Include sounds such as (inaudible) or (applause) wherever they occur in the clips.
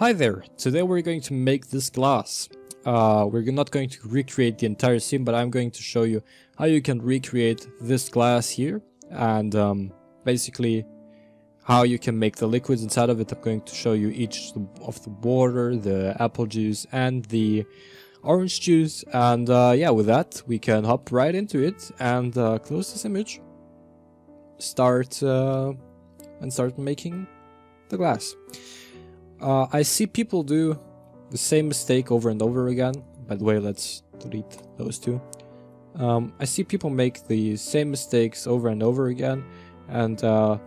Hi there, today we're going to make this glass. Uh, we're not going to recreate the entire scene, but I'm going to show you how you can recreate this glass here and um, basically how you can make the liquids inside of it. I'm going to show you each of the water, the apple juice and the orange juice and uh, yeah with that we can hop right into it and uh, close this image start uh, and start making the glass. Uh, I see people do the same mistake over and over again. By the way, let's delete those two. Um, I see people make the same mistakes over and over again, and uh,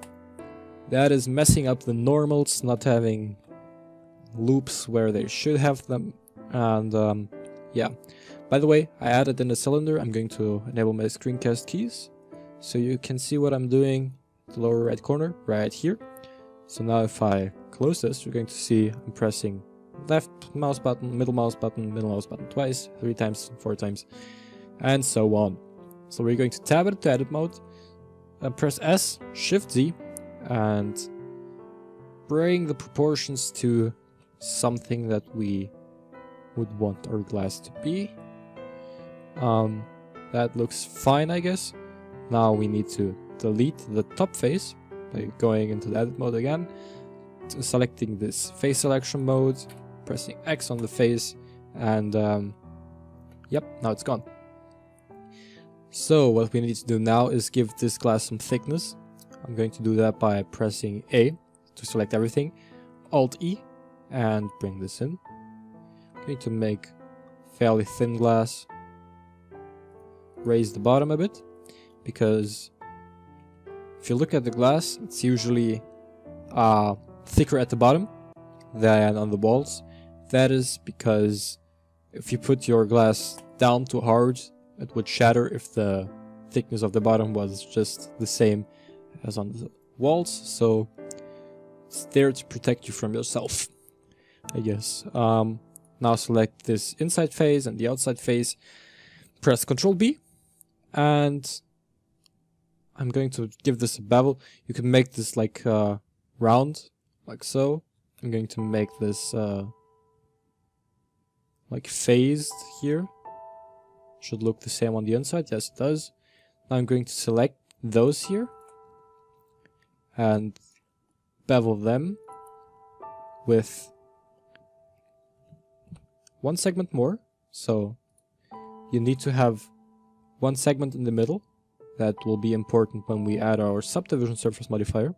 that is messing up the normals, not having loops where they should have them, and um, yeah. By the way, I added in the cylinder, I'm going to enable my screencast keys, so you can see what I'm doing the lower right corner right here. So now if I close this, you're going to see I'm pressing left mouse button, middle mouse button, middle mouse button twice, three times, four times, and so on. So we're going to tab it to edit mode, and press S, Shift Z, and bring the proportions to something that we would want our glass to be. Um, that looks fine, I guess. Now we need to delete the top face by going into the edit mode again, selecting this face selection mode, pressing X on the face, and um, yep, now it's gone. So what we need to do now is give this glass some thickness. I'm going to do that by pressing A to select everything, Alt E, and bring this in. I'm going to make fairly thin glass, raise the bottom a bit, because if you look at the glass, it's usually uh, thicker at the bottom than on the walls. That is because if you put your glass down too hard, it would shatter if the thickness of the bottom was just the same as on the walls. So it's there to protect you from yourself, I guess. Um, now select this inside face and the outside face. Press Ctrl B and I'm going to give this a bevel. You can make this like uh, round, like so. I'm going to make this uh, like phased here. Should look the same on the inside. Yes, it does. Now I'm going to select those here and bevel them with one segment more. So you need to have one segment in the middle that will be important when we add our subdivision surface modifier.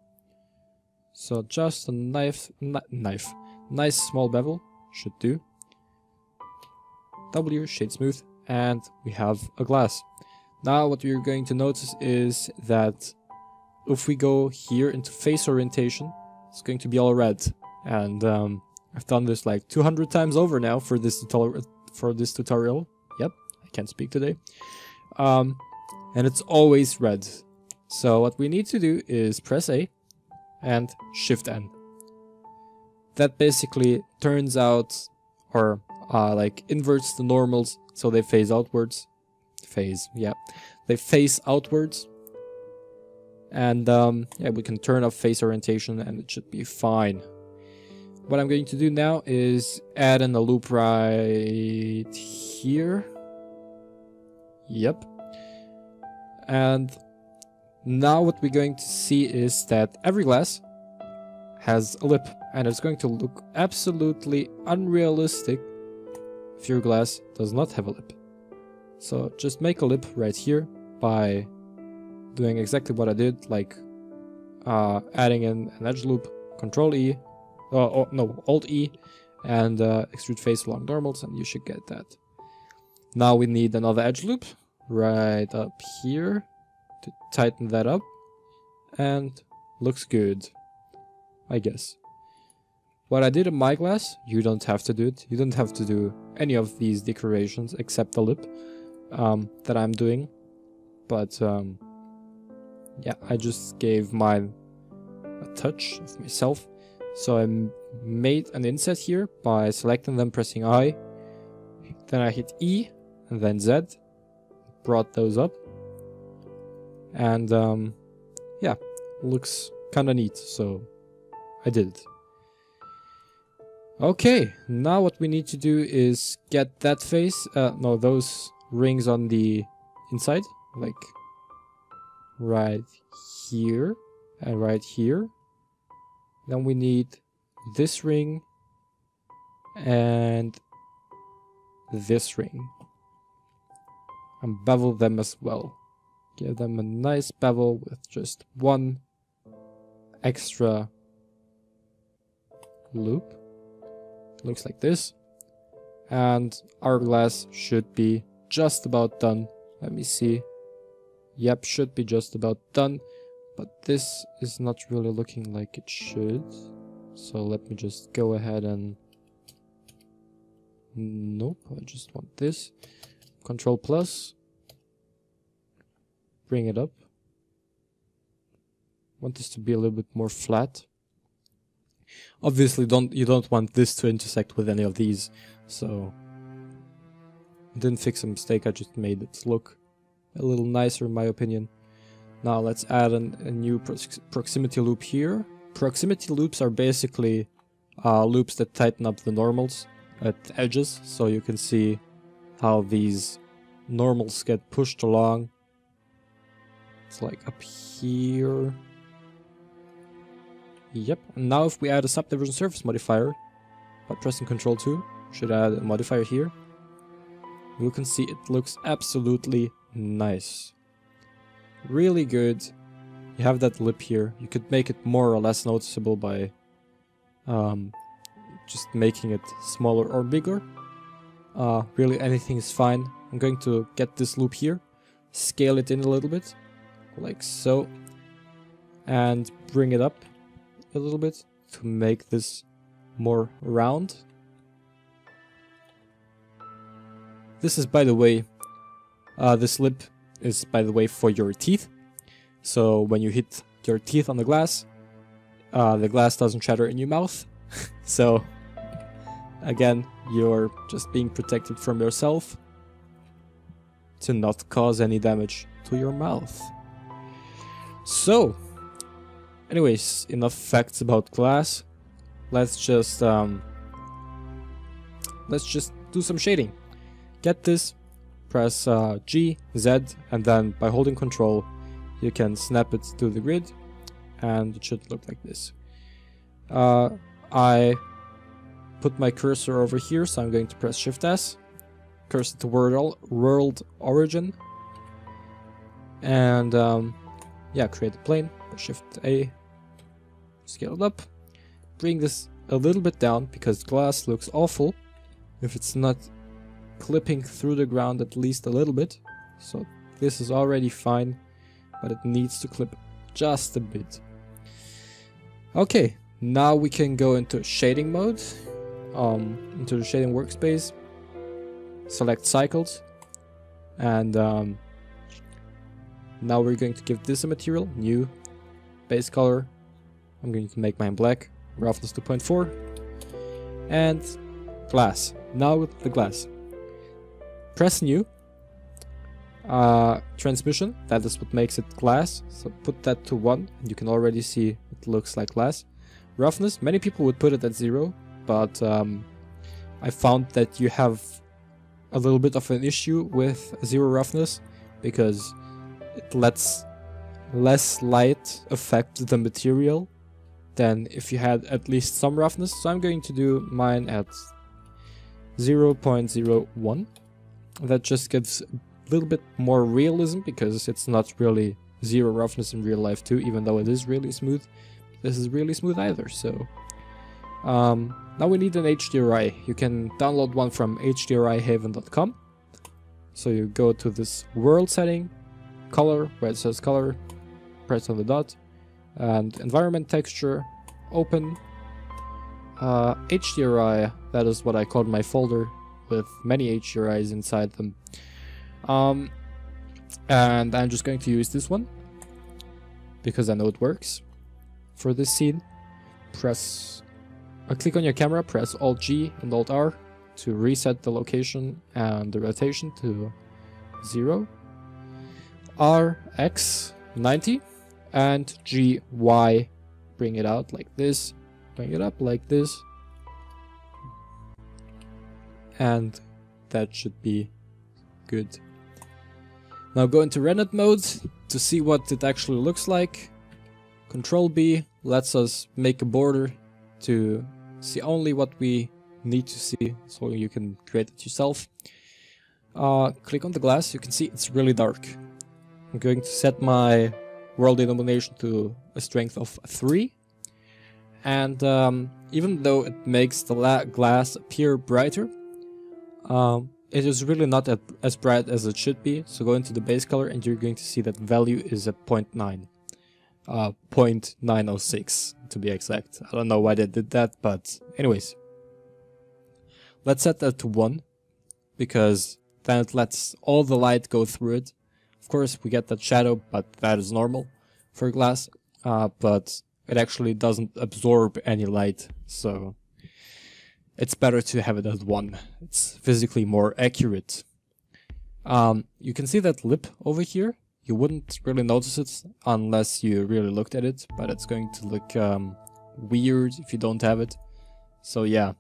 So just a knife, knife, nice small bevel should do. W, shade smooth, and we have a glass. Now what you're going to notice is that if we go here into face orientation, it's going to be all red. And um, I've done this like 200 times over now for this tutorial. For this tutorial, yep, I can't speak today. Um, and it's always red. So what we need to do is press A and Shift N. That basically turns out or uh, like inverts the normals so they phase outwards. Phase, yeah. They face outwards. And um, yeah, we can turn off face orientation and it should be fine. What I'm going to do now is add in a loop right here. Yep. And now what we're going to see is that every glass has a lip and it's going to look absolutely unrealistic if your glass does not have a lip. So just make a lip right here by doing exactly what I did, like uh, adding in an edge loop, Control E, uh, oh, no, Alt E, and uh, extrude face along normals, and you should get that. Now we need another edge loop, right up here to tighten that up and looks good I guess. What I did in my glass you don't have to do it. You don't have to do any of these decorations except the lip um, that I'm doing. But um, yeah I just gave mine a touch of myself. So I made an inset here by selecting them pressing I then I hit E and then Z brought those up. And um, yeah, looks kind of neat, so I did it. Okay, now what we need to do is get that face, uh, no, those rings on the inside, like right here and right here. Then we need this ring and this ring. And bevel them as well. Give them a nice bevel with just one extra loop. Looks like this. And our glass should be just about done. Let me see. Yep, should be just about done. But this is not really looking like it should. So let me just go ahead and... Nope, I just want this. Control plus. Bring it up. Want this to be a little bit more flat. Obviously, don't you don't want this to intersect with any of these, so I didn't fix a mistake. I just made it look a little nicer, in my opinion. Now let's add an, a new prox proximity loop here. Proximity loops are basically uh, loops that tighten up the normals at edges, so you can see how these normals get pushed along. It's like up here. Yep, and now if we add a subdivision surface modifier by pressing Ctrl 2, should add a modifier here, you can see it looks absolutely nice. Really good. You have that lip here. You could make it more or less noticeable by um, just making it smaller or bigger. Uh, really anything is fine. I'm going to get this loop here, scale it in a little bit, like so, and bring it up a little bit to make this more round. This is, by the way, uh, this lip is, by the way, for your teeth. So when you hit your teeth on the glass, uh, the glass doesn't shatter in your mouth. (laughs) so, again, you're just being protected from yourself to not cause any damage to your mouth. So, anyways, enough facts about glass. Let's just um, let's just do some shading. Get this, press uh, G, Z, and then by holding Control, you can snap it to the grid, and it should look like this. Uh, I put my cursor over here, so I'm going to press Shift S, cursor to world, world origin, and um, yeah, create a plane, Shift A, scale it up, bring this a little bit down because glass looks awful if it's not clipping through the ground at least a little bit. So this is already fine, but it needs to clip just a bit. Okay, now we can go into shading mode, um, into the shading workspace, select cycles, and um, now we're going to give this a material, new, base color, I'm going to make mine black, roughness 2.4, and glass. Now with the glass. Press new uh, transmission. That is what makes it glass. So put that to 1 and you can already see it looks like glass. Roughness. Many people would put it at 0 but um, I found that you have a little bit of an issue with zero roughness because it lets less light affect the material than if you had at least some roughness so I'm going to do mine at 0.01 that just gives a little bit more realism because it's not really zero roughness in real life too, even though it is really smooth. This is really smooth either, so... Um, now we need an HDRI. You can download one from hdrihaven.com. So you go to this world setting, color, where it says color, press on the dot, and environment texture, open, uh, HDRI, that is what I called my folder with many HDRIs inside them. Um, and I'm just going to use this one because I know it works. For this scene, press, uh, click on your camera, press Alt G and Alt R to reset the location and the rotation to zero RX90 and GY. Bring it out like this. Bring it up like this. And that should be good. Now go into rendered mode to see what it actually looks like. Control B lets us make a border to see only what we need to see so you can create it yourself. Uh, click on the glass, you can see it's really dark. I'm going to set my world illumination to a strength of 3 and um, even though it makes the glass appear brighter, um, it is really not as bright as it should be. So go into the base color and you're going to see that value is at 0.9. Uh, 0.906 to be exact. I don't know why they did that, but anyways. Let's set that to 1 because then it lets all the light go through it. Of course, we get that shadow, but that is normal for glass. Uh, but it actually doesn't absorb any light, so it's better to have it at 1. It's physically more accurate. Um, you can see that lip over here. You wouldn't really notice it unless you really looked at it, but it's going to look um, weird if you don't have it. So yeah.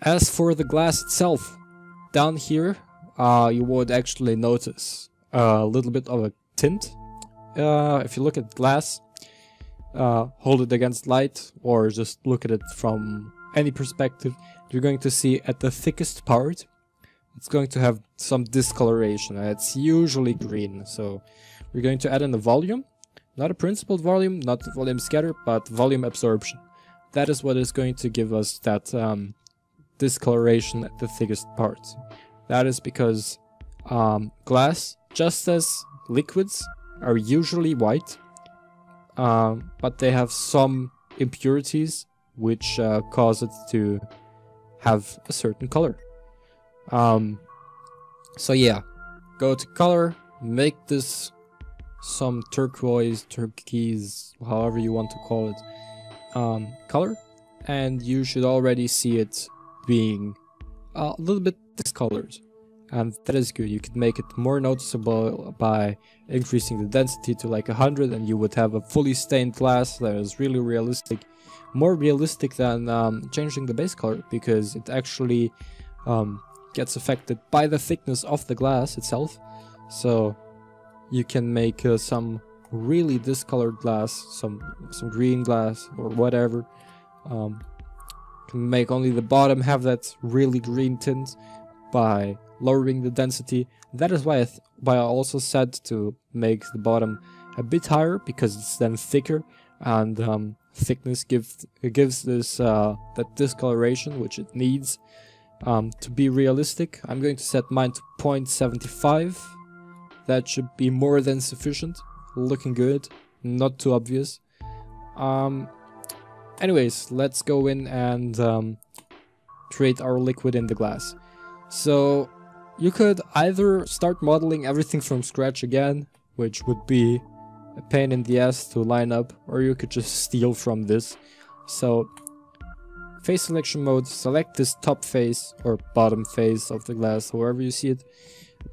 As for the glass itself, down here uh, you would actually notice a little bit of a tint. Uh, if you look at glass, uh, hold it against light or just look at it from any perspective, you're going to see at the thickest part, it's going to have some discoloration. It's usually green, so we're going to add in the volume. Not a principled volume, not volume scatter, but volume absorption. That is what is going to give us that um, discoloration at the thickest part. That is because um, glass, just as liquids, are usually white, um, but they have some impurities which uh, cause it to have a certain color. Um, so yeah, go to color, make this some turquoise, turquoise, however you want to call it, um, color, and you should already see it being a little bit discolored and that is good. You can make it more noticeable by increasing the density to like 100 and you would have a fully stained glass that is really realistic. More realistic than um, changing the base color because it actually um, gets affected by the thickness of the glass itself. So you can make uh, some really discolored glass, some some green glass or whatever. Um, can make only the bottom have that really green tint by lowering the density. That is why I, why I also said to make the bottom a bit higher because it's then thicker and um, thickness gives gives this uh, that discoloration which it needs um, to be realistic. I'm going to set mine to 0.75. That should be more than sufficient. Looking good, not too obvious. Um, anyways, let's go in and um, create our liquid in the glass. So you could either start modeling everything from scratch again, which would be a pain in the ass to line up, or you could just steal from this. So, face selection mode, select this top face or bottom face of the glass, however you see it.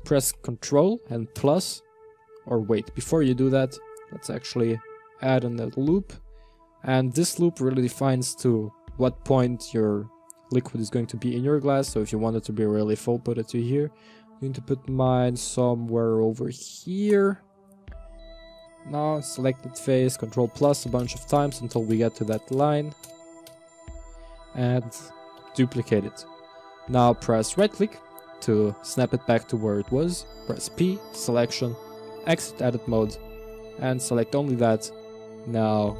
Press Ctrl and plus, or wait, before you do that, let's actually add in loop. And this loop really defines to what point your liquid is going to be in your glass. So if you want it to be really full, put it to here. I'm going to put mine somewhere over here. Now selected face, control plus a bunch of times until we get to that line. And duplicate it. Now press right click to snap it back to where it was. Press P, selection, exit edit mode, and select only that. Now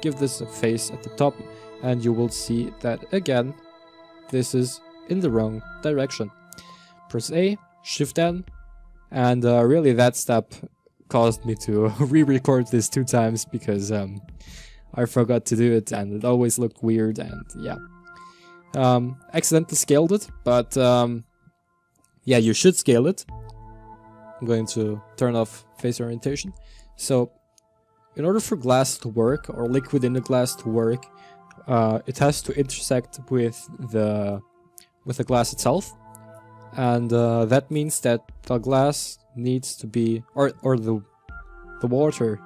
give this a face at the top and you will see that again this is in the wrong direction. Press A, Shift N, and uh, really that step caused me to (laughs) re-record this two times because um, I forgot to do it and it always looked weird and yeah. Um, accidentally scaled it, but um, yeah, you should scale it. I'm going to turn off face orientation. So, in order for glass to work, or liquid in the glass to work, uh, it has to intersect with the with the glass itself, and uh, that means that the glass needs to be or or the the water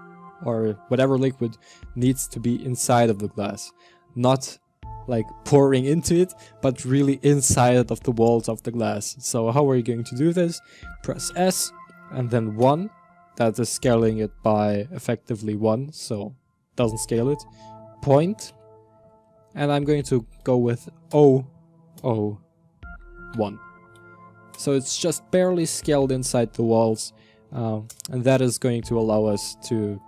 or whatever liquid needs to be inside of the glass, not like pouring into it, but really inside of the walls of the glass. So how are you going to do this? Press S and then 1. That is scaling it by effectively 1, so doesn't scale it. Point. And I'm going to go with O, O, 1. So it's just barely scaled inside the walls. Um, and that is going to allow us to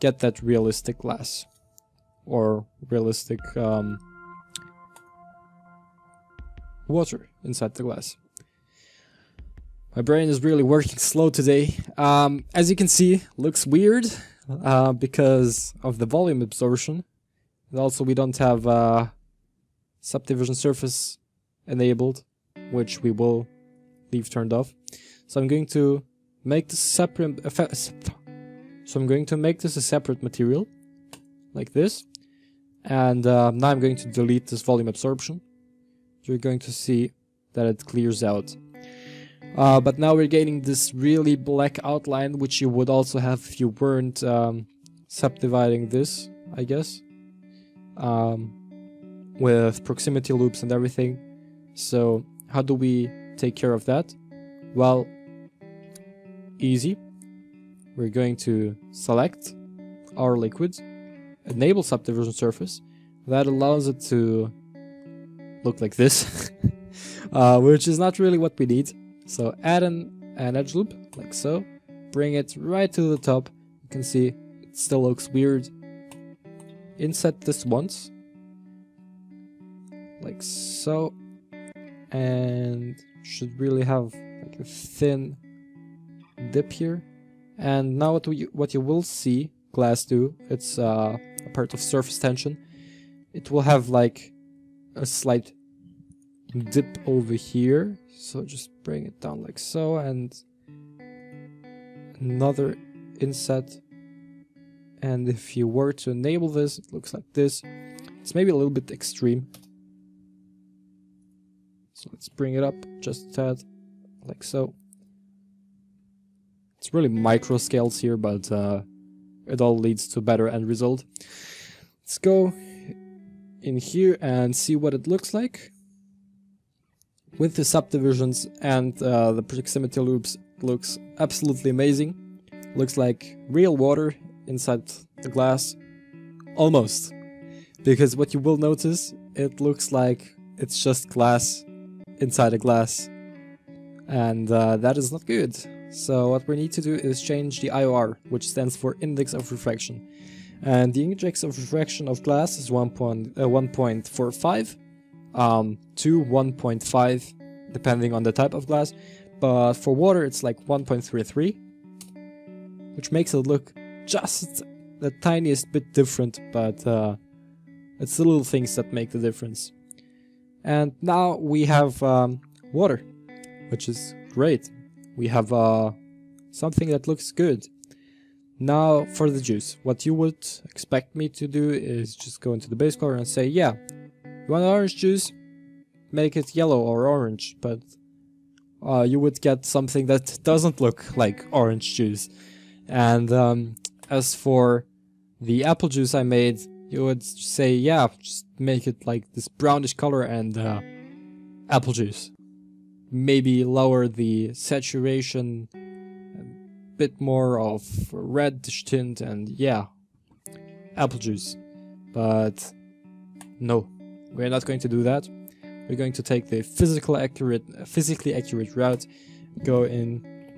get that realistic glass or realistic um, water inside the glass. My brain is really working slow today. Um, as you can see, looks weird uh, because of the volume absorption. And also we don't have uh, subdivision surface enabled, which we will leave turned off. So I'm going to make this separate. So I'm going to make this a separate material, like this. And uh, now I'm going to delete this volume absorption. You're going to see that it clears out. Uh, but now we're getting this really black outline, which you would also have if you weren't um, subdividing this, I guess. Um, with proximity loops and everything. So how do we take care of that? Well, easy. We're going to select our liquid enable subdivision surface that allows it to look like this, (laughs) uh, which is not really what we need. So add an, an edge loop, like so, bring it right to the top. You can see it still looks weird. Inset this once, like so, and should really have like a thin dip here. And now what, we, what you will see glass do, it's uh, a part of surface tension, it will have like a slight dip over here. So just bring it down like so and another inset. And if you were to enable this, it looks like this. It's maybe a little bit extreme. So let's bring it up just a tad, like so. It's really micro scales here, but uh, it all leads to better end result. Let's go in here and see what it looks like. With the subdivisions and uh, the proximity loops, looks absolutely amazing. Looks like real water inside the glass. Almost. Because what you will notice, it looks like it's just glass inside a glass. And uh, that is not good. So what we need to do is change the IOR, which stands for index of refraction. And the index of refraction of glass is 1.45 uh, um, to 1.5, depending on the type of glass. But for water, it's like 1.33, which makes it look just the tiniest bit different, but uh, it's the little things that make the difference. And now we have um, water, which is great we have uh, something that looks good. Now for the juice. What you would expect me to do is just go into the base color and say, yeah, you want orange juice? Make it yellow or orange, but uh, you would get something that doesn't look like orange juice. And um, as for the apple juice I made, you would say, yeah, just make it like this brownish color and uh, apple juice. Maybe lower the saturation a bit more of red tint and yeah apple juice. But no we're not going to do that. We're going to take the physical accurate physically accurate route go in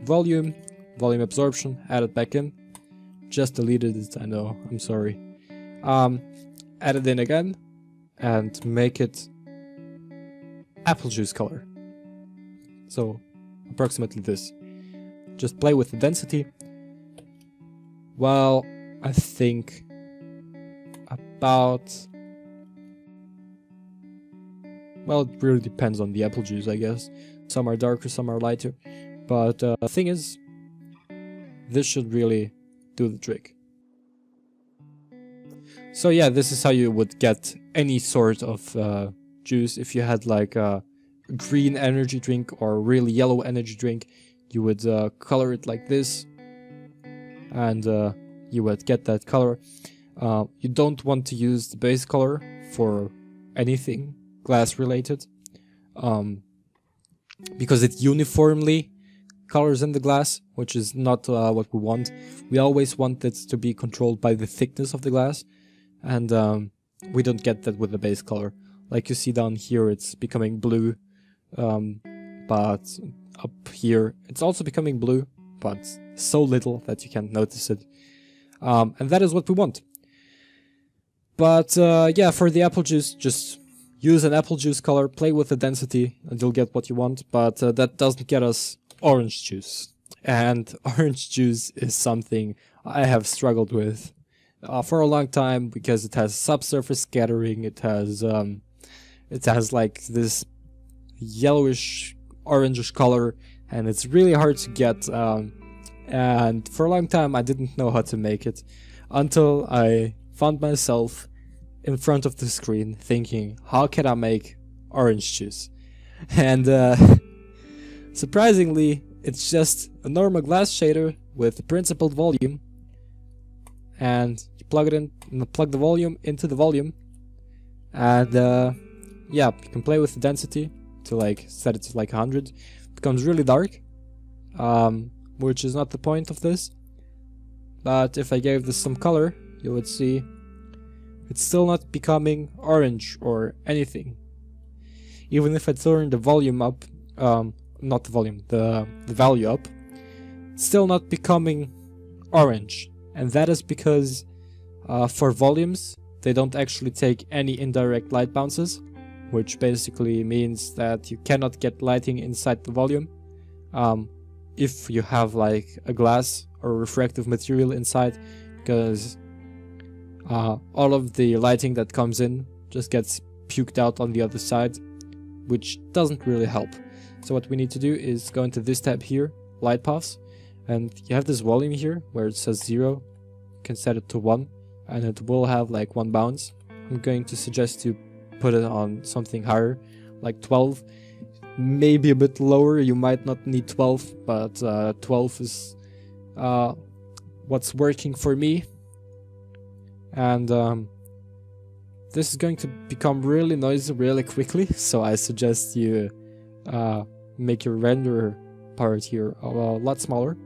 volume volume absorption add it back in just deleted it i know i'm sorry um add it in again and make it apple juice color so approximately this. Just play with the density. Well, I think about... Well, it really depends on the apple juice, I guess. Some are darker, some are lighter. But uh, the thing is, this should really do the trick. So yeah, this is how you would get any sort of uh, juice if you had like a green energy drink or really yellow energy drink, you would uh, color it like this, and uh, you would get that color. Uh, you don't want to use the base color for anything glass related um, because it uniformly colors in the glass, which is not uh, what we want. We always want it to be controlled by the thickness of the glass, and um, we don't get that with the base color. Like you see down here, it's becoming blue, um, but up here, it's also becoming blue, but so little that you can't notice it. Um, and that is what we want. But uh, yeah, for the apple juice, just use an apple juice color, play with the density, and you'll get what you want. But uh, that doesn't get us orange juice. And (laughs) orange juice is something I have struggled with uh, for a long time because it has subsurface scattering, it has um, it has like this yellowish orangish color and it's really hard to get um, and for a long time I didn't know how to make it until I found myself in front of the screen thinking how can I make orange juice? (laughs) And uh, (laughs) surprisingly it's just a normal glass shader with principled volume. And you plug it in plug the volume into the volume. And uh, yeah you can play with the density to like set it to like 100 it becomes really dark um, which is not the point of this. But if I gave this some color you would see it's still not becoming orange or anything. Even if I turn the volume up um, not the volume the, the value up still not becoming orange. And that is because uh, for volumes they don't actually take any indirect light bounces which basically means that you cannot get lighting inside the volume. Um, if you have like a glass or refractive material inside because uh, all of the lighting that comes in just gets puked out on the other side which doesn't really help so what we need to do is go into this tab here light paths and you have this volume here where it says 0 you can set it to 1 and it will have like one bounce I'm going to suggest you put it on something higher, like 12. Maybe a bit lower, you might not need 12, but uh, 12 is uh, what's working for me. And um, this is going to become really noisy really quickly, (laughs) so I suggest you uh, make your render part here a lot smaller.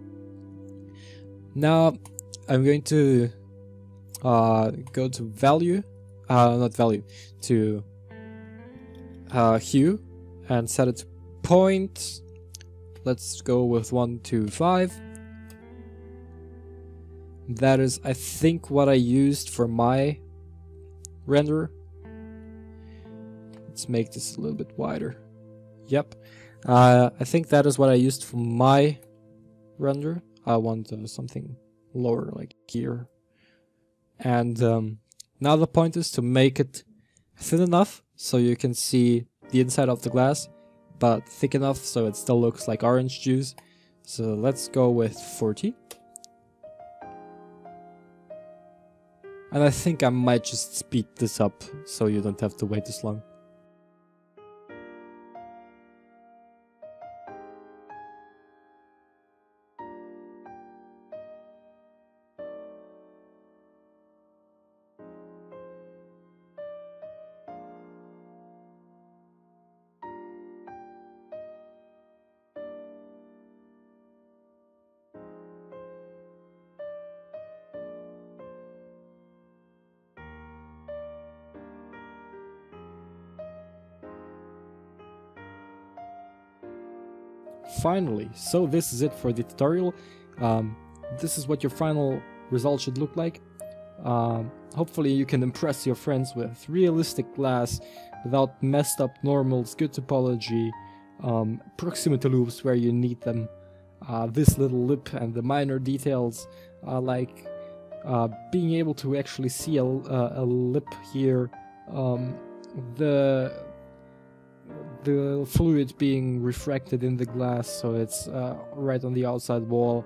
Now I'm going to uh, go to value uh, not value, to uh, hue and set it to point. Let's go with 125. That is, I think, what I used for my render. Let's make this a little bit wider. Yep. Uh, I think that is what I used for my render. I want uh, something lower, like here. And um, now the point is to make it thin enough so you can see the inside of the glass, but thick enough so it still looks like orange juice. So let's go with 40. And I think I might just speed this up so you don't have to wait this long. Finally, so this is it for the tutorial. Um, this is what your final result should look like. Um, hopefully you can impress your friends with realistic glass without messed up normals, good topology, um, proximity loops where you need them, uh, this little lip and the minor details uh, like uh, being able to actually see a, a lip here, um, the the fluid being refracted in the glass so it's uh, right on the outside wall.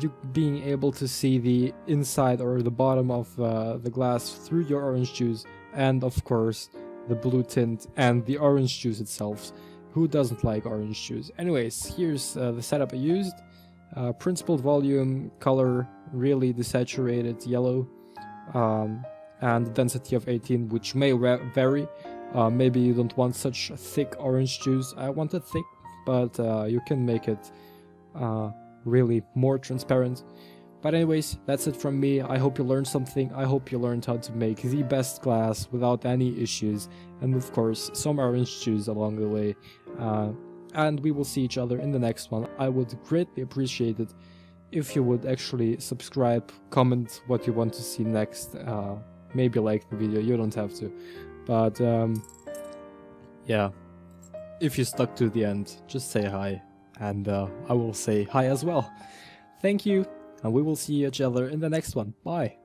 You being able to see the inside or the bottom of uh, the glass through your orange juice and of course the blue tint and the orange juice itself. Who doesn't like orange juice? Anyways here's uh, the setup i used. Uh, principled volume color really desaturated yellow um, and density of 18, which may vary. Uh, maybe you don't want such thick orange juice. I want it thick, but uh, you can make it uh, really more transparent. But anyways, that's it from me. I hope you learned something. I hope you learned how to make the best glass without any issues. And of course, some orange juice along the way. Uh, and we will see each other in the next one. I would greatly appreciate it if you would actually subscribe, comment what you want to see next. Uh, maybe like the video, you don't have to. But um, yeah, if you stuck to the end, just say hi. And uh, I will say hi as well. Thank you, and we will see each other in the next one. Bye.